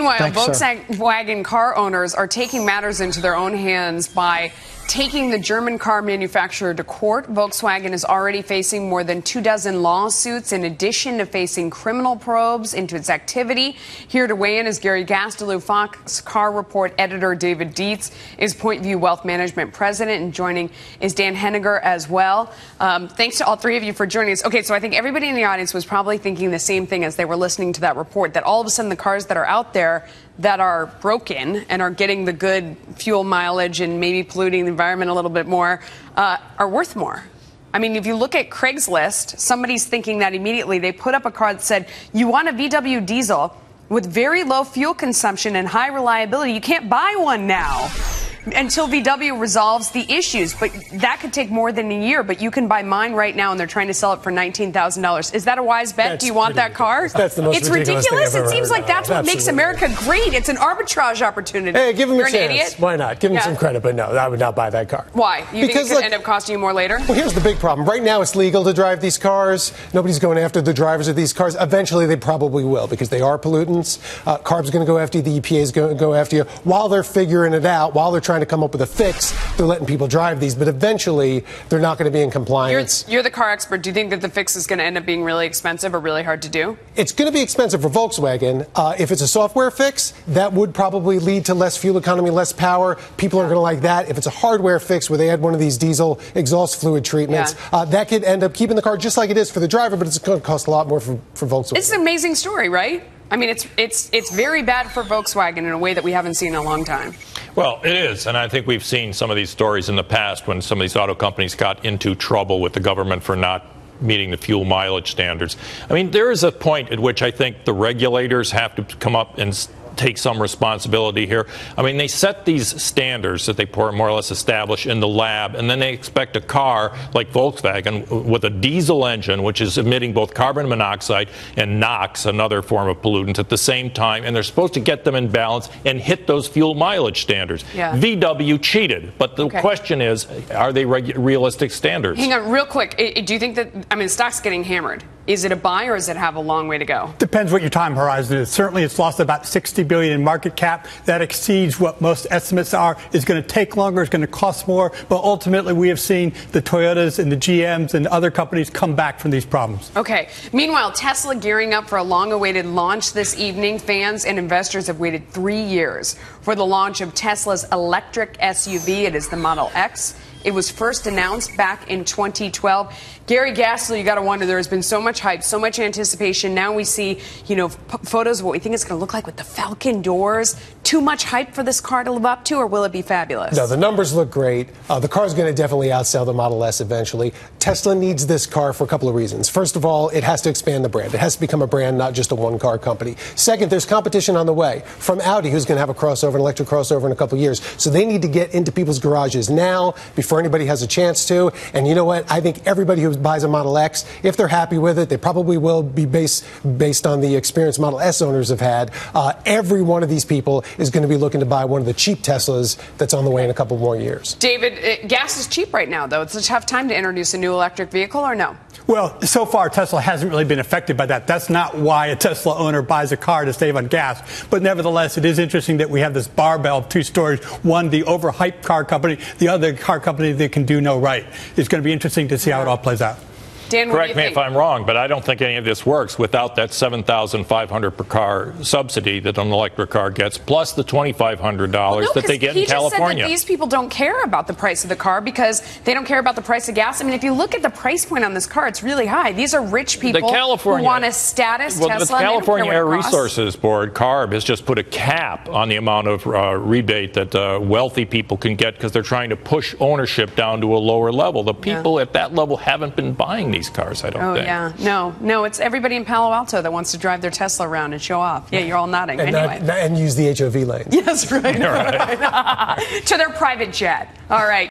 Meanwhile, Volkswagen car owners are taking matters into their own hands by taking the German car manufacturer to court. Volkswagen is already facing more than two dozen lawsuits in addition to facing criminal probes into its activity. Here to weigh in is Gary Gastelu, Fox Car Report editor David Dietze is Point View Wealth Management president, and joining is Dan Henninger as well. Um, thanks to all three of you for joining us. Okay, so I think everybody in the audience was probably thinking the same thing as they were listening to that report that all of a sudden the cars that are out there that are broken and are getting the good fuel mileage and maybe polluting the environment a little bit more uh, are worth more. I mean, if you look at Craigslist, somebody's thinking that immediately. They put up a car that said, You want a VW diesel with very low fuel consumption and high reliability. You can't buy one now until VW resolves the issues. But that could take more than a year. But you can buy mine right now, and they're trying to sell it for nineteen thousand dollars. Is that a wise bet? That's Do you want that car? That's the most It's ridiculous ridiculous. it seems like that's what makes America great. It's an arbitrage opportunity. Hey, give him You're a an chance. idiot. Why not? Give him Yeah. some credit, but no, I would not buy that car. Why? You Because, think it could end up costing you more later? Well, here's the big problem. Right now, it's legal to drive these cars. Nobody's going after the drivers of these cars. Eventually, they probably will because they are pollutants. Uh, CARB's going to go after you. The EPA is going to go after you. While they're figuring it out, while they're trying to come up with a fix, they're letting people drive these. But eventually, they're not going to be in You're, compliance. you're the car expert. Do you think that the fix is going to end up being really expensive or really hard to do? It's going to be expensive for Volkswagen. Uh, if it's a software fix, that would probably lead to less fuel economy, less power. People aren't going to like that. If it's a hardware fix where they add one of these diesel exhaust fluid treatments, Yeah. uh, that could end up keeping the car just like it is for the driver, but it's going to cost a lot more for, for Volkswagen. It's an amazing story, right? I mean, it's it's it's very bad for Volkswagen in a way that we haven't seen in a long time. Well, it is, and I think we've seen some of these stories in the past when some of these auto companies got into trouble with the government for not meeting the fuel mileage standards. I mean, there is a point at which I think the regulators have to come up and take some responsibility here. I mean, they set these standards that they more or less establish in the lab, and then they expect a car like Volkswagen with a diesel engine, which is emitting both carbon monoxide and NOx, another form of pollutant, at the same time, and they're supposed to get them in balance and hit those fuel mileage standards. Yeah. VW cheated, but the Okay. question is, are they regu- realistic standards? Hang on, real quick. I- I- Do you think that I mean, stock's getting hammered? Is it a buy or does it have a long way to go? Depends what your time horizon is. Certainly, it's lost about 60 billion in market cap. That exceeds what most estimates are. It's going to take longer. It's going to cost more. But ultimately, we have seen the Toyotas and the GMs and other companies come back from these problems. Okay. Meanwhile, Tesla gearing up for a long awaited launch this evening. Fans and investors have waited three years for the launch of Tesla's electric SUV. It is the Model X. It was first announced back in 2012. Gary Gastelu, you got to wonder, there has been so much hype, so much anticipation. Now we see, you know, photos of what we think it's going to look like with the Falcon doors. Too much hype for this car to live up to, or will it be fabulous? No, the numbers look great. Uh, the is going to definitely outsell the Model S eventually. Tesla needs this car for a couple of reasons. First of all, it has to expand the brand. It has to become a brand, not just a one car company. Second, there's competition on the way from Audi, who's going to have a crossover, an electric crossover in a couple of years. So they need to get into people's garages now before anybody has a chance to. And you know what? I think everybody who buys a Model X, if they're happy with it, they probably will be based, based on the experience Model S owners have had. Uh, every one of these people is going to be looking to buy one of the cheap Teslas that's on the way in a couple more years. David, uh, gas is cheap right now, though. It's a tough time to introduce a new electric vehicle, or no? Well, so far, Tesla hasn't really been affected by that. That's not why a Tesla owner buys a car to save on gas. But nevertheless, it is interesting that we have this barbell of two stories. One, the overhyped car company, the other car company that can do no right. It's going to be interesting to see how it all plays out. Dan, Correct me think? if I'm wrong, but I don't think any of this works without that 7,500 per car subsidy that an electric car gets, plus the $2,500 No, that they get he in just California. Said that these people don't care about the price of the car because they don't care about the price of gas. I mean, if you look at the price point on this car, it's really high. These are rich people the California who want a status well, Tesla. The and they don't California Air what it costs. Resources Board (CARB) has just put a cap on the amount of uh, rebate that uh, wealthy people can get because they're trying to push ownership down to a lower level. The people at that level haven't been buying these cars. I don't Oh think. yeah, no, no. It's everybody in Palo Alto that wants to drive their Tesla around and show off. Yeah, you're all nodding. And, anyway, not- and use the HOV lanes. yes, right. to their private jet. All right.